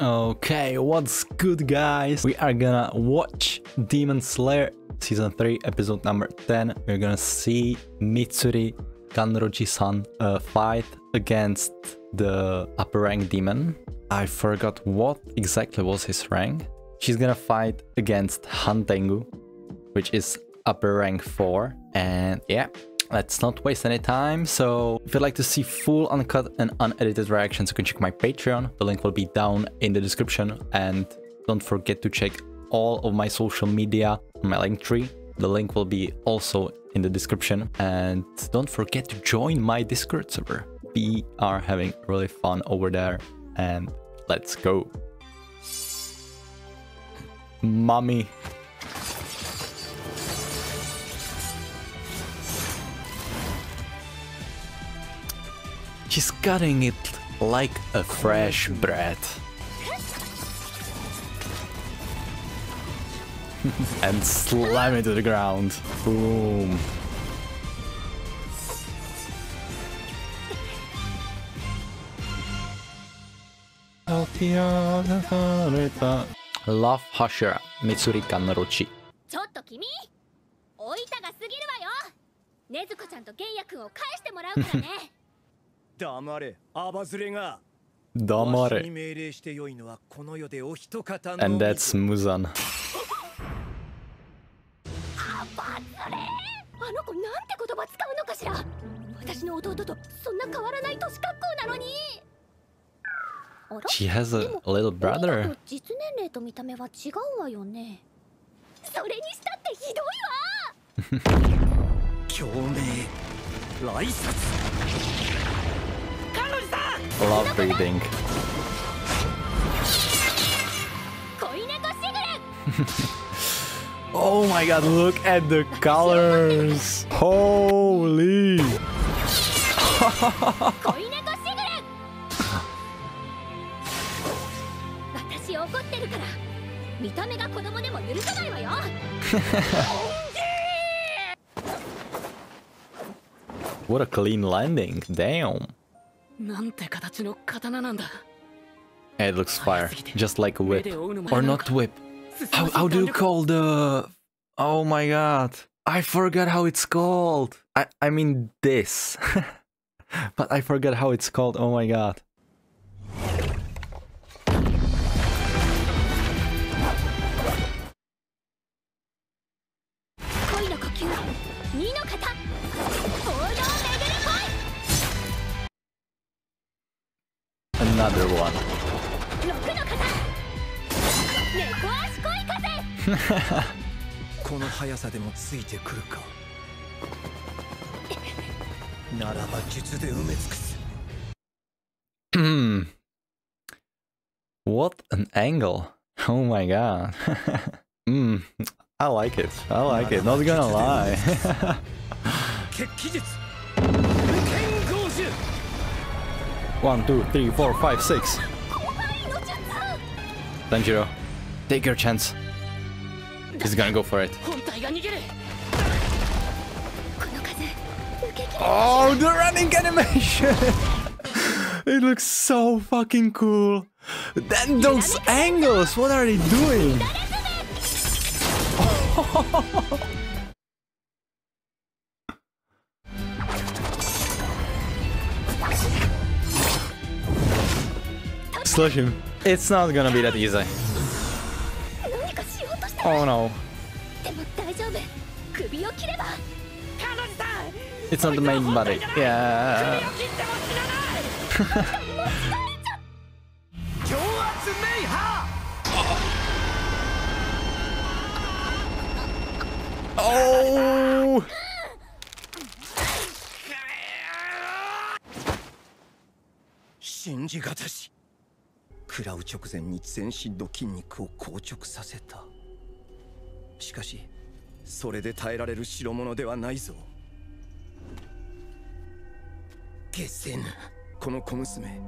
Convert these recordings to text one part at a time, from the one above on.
Okay, what's good guys? We are gonna watch Demon Slayer season 3 episode number 10. We're gonna see Mitsuri Kanroji-san uh, fight against the upper rank demon. I forgot what exactly was his rank. She's gonna fight against Hantengu, which is upper rank 4. And yeah, let's not waste any time. So if you'd like to see full uncut and unedited reactions, you can check my Patreon. The link will be down in the description. And don't forget to check all of my social media my Linktree. The link will be also in the description. And don't forget to join my Discord server. We are having really fun over there. And let's go. Mommy. She's cutting it like a fresh bread. and slam it to the ground. Boom. Love Hashira Mitsuri Kanrochi ちょっと君おいたが過ぎるわよねずこちゃんと玄也君を返してもらうからね黙れアバズレが。わしに Damare 命令してよいのはこの世でお一方のみ。And that's Muzan. あの子なんて言葉使うのかしら？私の弟とそんな変わらない年格好なのに。She has a little brother と実年齢と見た目は違うわよね。それにしたってひどいわ！共鳴来殺 Love breathing. oh my god, look at the colors! Holy! what a clean landing, damn! It looks fire, just like a whip. Or not whip. How, how do you call the... Oh my god. I forgot how it's called. I, I mean this. but I forgot how it's called, oh my god. す Hmm. What an angle. Oh my god. Hmm. I like it. I like it. Not gonna lie. One, two, three, four, five, six. Tanjiro, take your chance. He's gonna go for it. Oh, the running animation! it looks so fucking cool. Then those angles, what are they doing? slash him. It's not gonna be that easy. Oh no. It's not the main body. Yeah. oh! 食らう直前に全身の筋肉を硬直させた。しかしそれで耐えられる代物ではないぞ。消せぬこの小娘。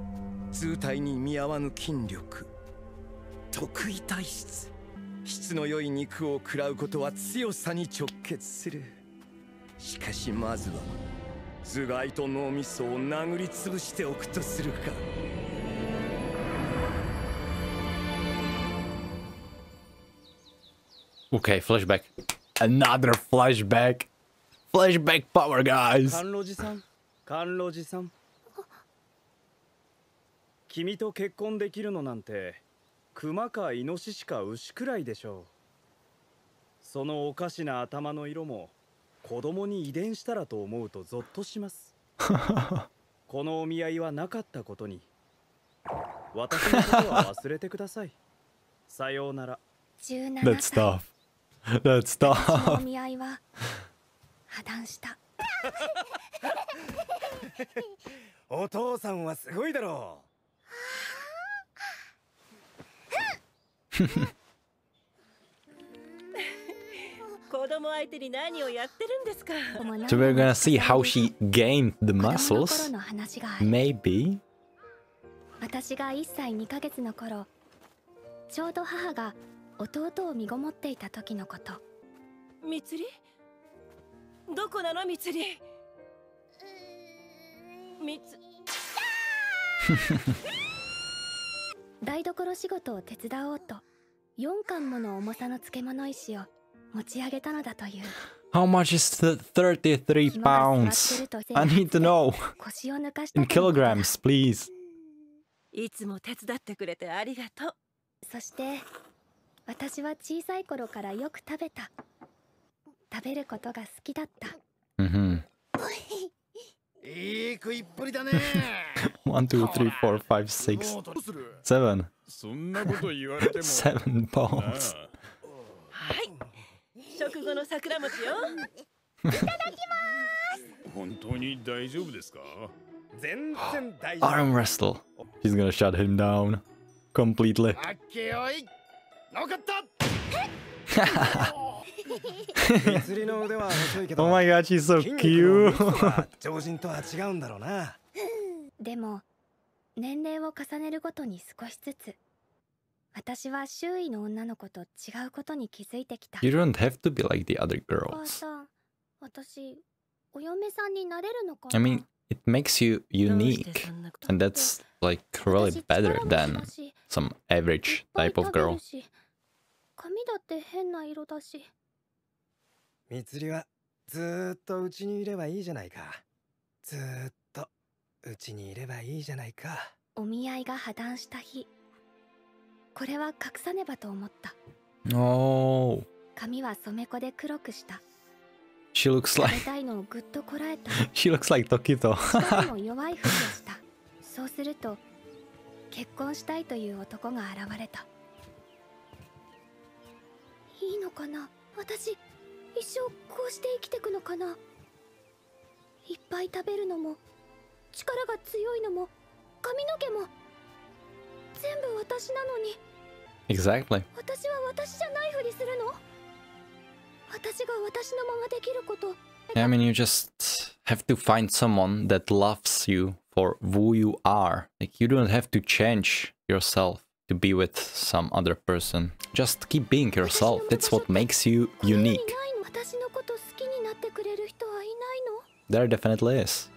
図体に見合わぬ筋力。得意体質。質の良い肉を食らうことは強さに直結する。しかしまずは頭蓋と脳みそを殴り潰しておくとするか。Okay, flashback. Another flashback. Flashback power, guys. 甘露寺さん？甘露寺さん？君と結婚できるのなんて熊かイノシシか牛くらいでしょうそのおかしな頭の色も子供に遺伝したらと思うとゾッとします このお見合いはなかったことに私のことは忘れてくださいさようなら17 That's 歳 tough. お tough. 見合いは破談したお父さんはすごいだろ子供相手に何をやってるんですか？So we're gonna see how she gained the muscles. Maybe. 私が1歳2ヶ月の頃ちょうど母が弟を身ごもっていた時のこと。みつりどこなのみつりみつ台所仕事を手伝おうと4貫もの重さの漬物石を持ち上げたのだという。How much is th- 33紐が座 pounds? I need to know. In kilograms, please. いつも手伝ってくれてありがとう。そして私は小さい頃からよく食べた。食べることが好きだった。うんふん。いい食いっぷりだね。1,2,3,4,5,6,7どうする7そんなこと言われても。7ボールズはい食後の桜餅よいただきます。本当に大丈夫ですか？全然大丈夫。Arm wrestle. He's gonna shut him down completely. あっけよい Oh my god, she's so 筋肉の cute. 密度は常人とは違うんだろうなでも年齢を重ねるごとに少しずつ私は周囲の女の子と違うことに気づいてきた You don't have to be like the other お母 girls. さん私お嫁さんになれるのか I な mean, it makes you どうして unique. そんなこと And that's like really 私 better 力持ち than だしいっ some average ぱい type of 食べる girl. し髪だって変な色だし。みつりはずーっとうちにいればいいじゃないか。ずーっとうちにいればいいじゃないか。お見合いが破談した日。これは隠さねばと思った.髪は染め粉で黒くした。She looks 食 like べたいのをぐっとこらえた。She looks like Tokito. しかも弱いふりをした。そうすると結婚したいという男が現れたいいのかな私一生こうして生きてくのかないっぱい食べるのも力が強いのも髪の毛も全部私なのに exactly. 私は私じゃないふりするの私が私のままできること Yeah, I mean, you just have to find someone that loves you for who you are. Like, you don't have to change yourself to be with some other person. Just keep being yourself. That's what makes you unique. There definitely is.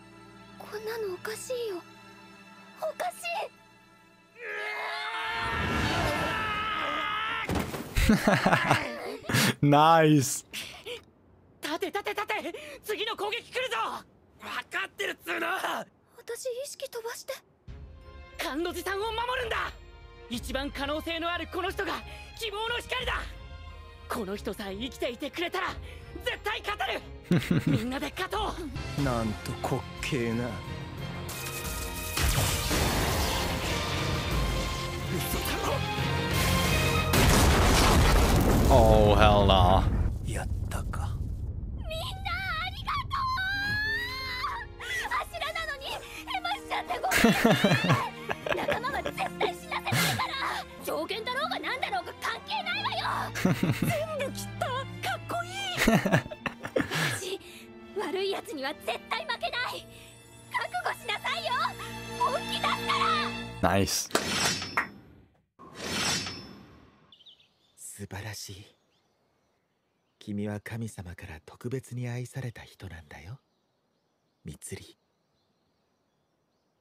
nice. 一番可能性のあるこの人が希望の光だ。この人さえ生きていてくれたら絶対勝てる。みんなで勝とう。なんと滑稽な。Oh, hell nah. やったか。柱なのにヘマしちゃってごめん 全部切ったかっこいい。私悪いやつには絶対負けない。覚悟しなさいよ。本気だったら。Nice. 素晴らしい。君は神様から特別に愛された人なんだよ。みつり。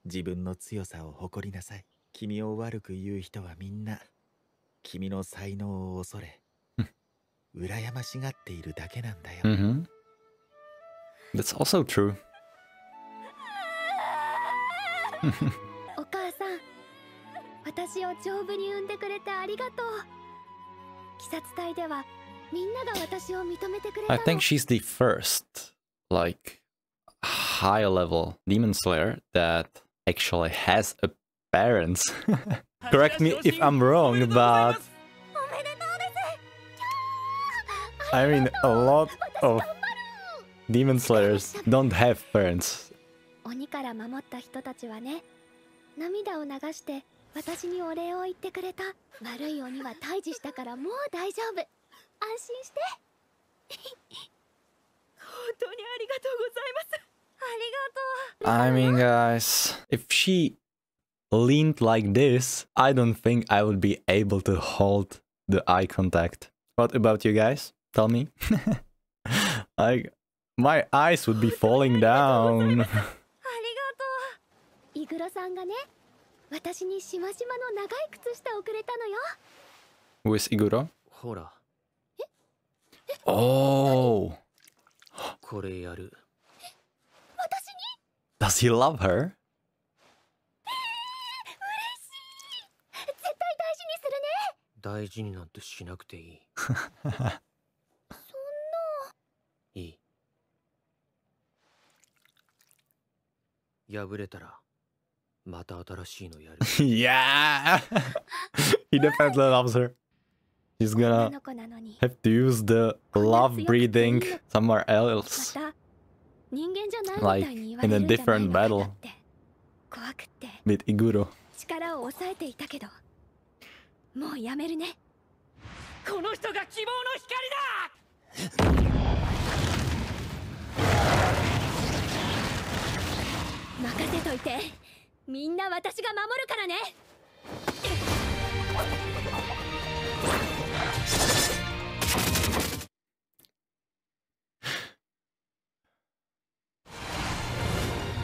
自分の強さを誇りなさい。君を悪く言う人はみんな。君の才能を恐れ羨ましがっているだけなんだよ、 Mm-hmm. That's also true. お母さん私を丈夫に産んでくれてありがとう鬼殺隊ではみんなが私を認めてくれた I の think she's the first, like, high level demon slayer that actually has a parents. Correct me if I'm wrong, but I mean, a lot of demon slayers don't have parents. 鬼から守った人たちはね涙を流して私にお礼を言ってくれた悪い鬼は退治したからもう大丈夫安心して本当にありがとうございますありがとう I mean, guys, if she leaned like this, I don't think I would be able to hold the eye contact. What about you guys? Tell me. like, my eyes would be falling down. ありがとう。イグロさんがね私にしましまの長い靴下をくれたのよ。With Iguro? ほら。Oh, これやる。私に？Does he love her? 絶対大事にするね。大事になんてしなくていい 破れたらまた新しいのやる。yeah! He defends that officer. He's gonna have to use the love breathing somewhere else. Like in a different battle. With Iguro. 力を抑えていたけどもうやめるねこの人が希望の光だ任せといて。みんな私が守るからね。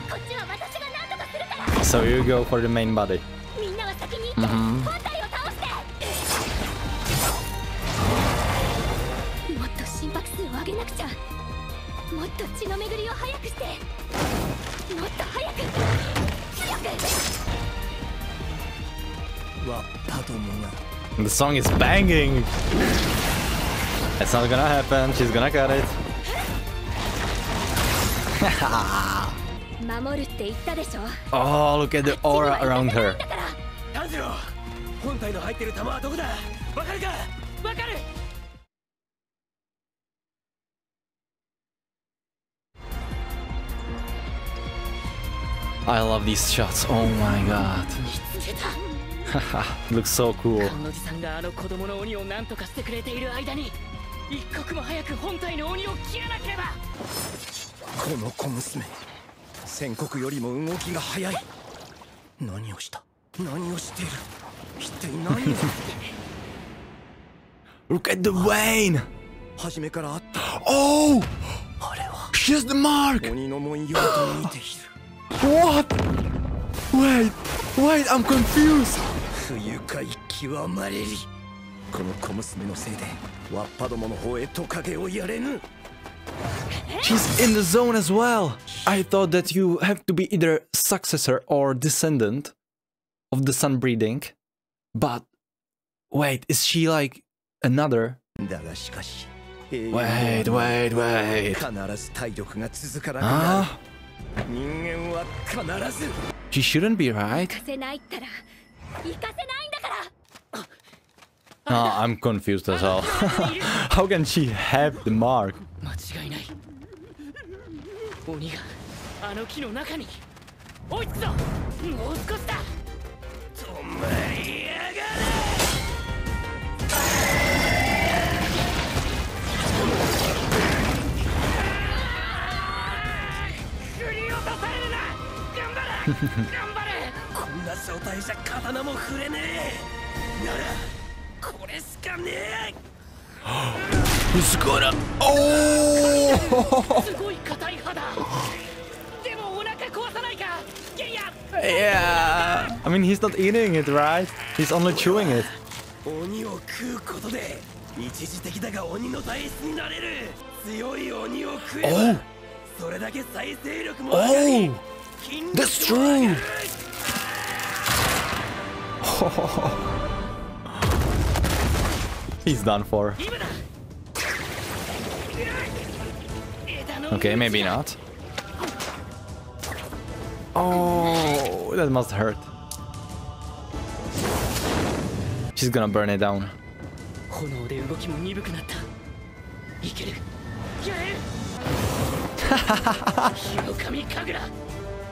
こっちは私が何とかするから。So you go for the みんなは先に行って、mm -hmm. 本を倒して。もっと心拍数を上げなくちゃ。もっと血の巡りを早くして。And the song is banging! That's not gonna happen, she's gonna cut it. oh, look at the aura around her. I love these shots. Oh my god. 見つけた Looks so cool. さんがあの子供の鬼を何とかしてくれている間に一刻も早く本体の鬼を切らなければこの小娘宣告よりも動きが早い何をした何をしている一体何を Look at the vein. 初めからあった Oh, あれは she has the mark. 鬼の文様と似ている What? Wait, wait, I'm confused. She's in the zone as well. I thought that you have to be either successor or descendant of the sun breathing. But wait, is she like another? Wait, wait, wait. Huh? She shouldn't be right. No, ah, I'm confused as hell. How can she have the mark? 頑張れ頑張れこんな状態じゃ刀も振れねえならこれしかねえ Who's gonna? Oh! すごい硬い歯だでもお腹壊さないかいやいや yeah. I mean, he's not eating it, right? He's only chewing it. 鬼を食うことで 一時的だが鬼の体質になれる強い鬼を食えば、それだけ再生力も上がり Oh! 筋力 that's true! He's done for. Okay, maybe not. Oh, that must hurt. She's gonna burn it down.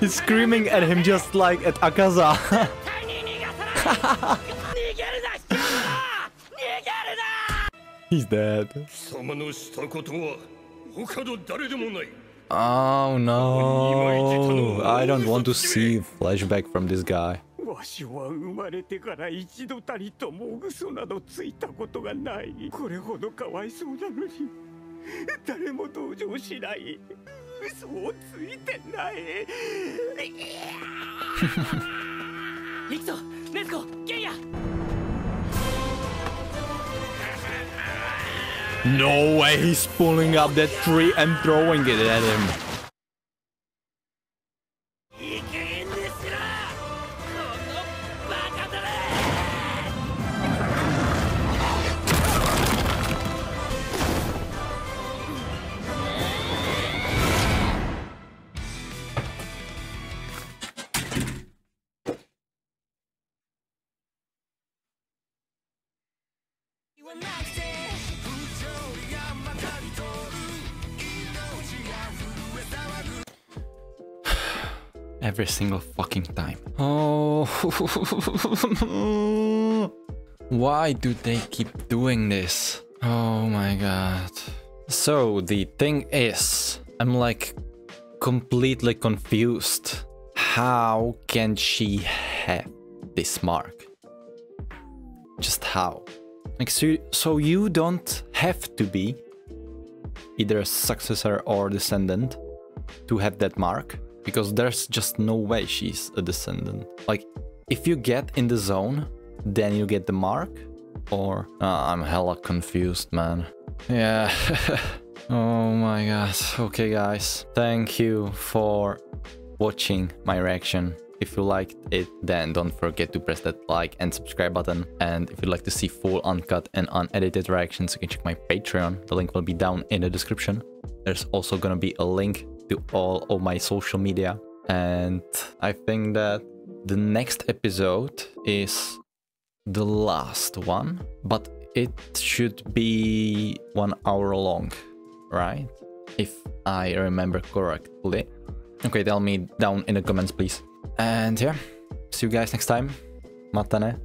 He's screaming at him just like at Akaza. He's dead. Oh no. I don't want to see flashback from this guy. わしは生まれてから一度たりとも嘘などついたことがないこれほどかわいそうなのに誰も同情しない嘘をついてない行くぞ禰豆子ゲンヤ No way he's pulling up that tree and throwing it at him. Every single fucking time. Oh. Why do they keep doing this? Oh my god. So the thing is, I'm like completely confused. How can she have this mark? Just how? Like so, so you don't have to be either a successor or descendant to have that mark because there's just no way she's a descendant. Like, if you get in the zone, then you get the mark, or Ah, I'm hella confused, man. Yeah. oh my god. Okay, guys. Thank you for watching my reaction. If you liked it, then don't forget to press that like and subscribe button. And if you'd like to see full uncut and unedited reactions, you can check my Patreon. The link will be down in the description. There's also gonna be a link to all of my social media. And I think that the next episode is the last one, but it should be one hour long, right? If I remember correctly. Okay, tell me down in the comments, please. And yeah, see you guys next time. Matane.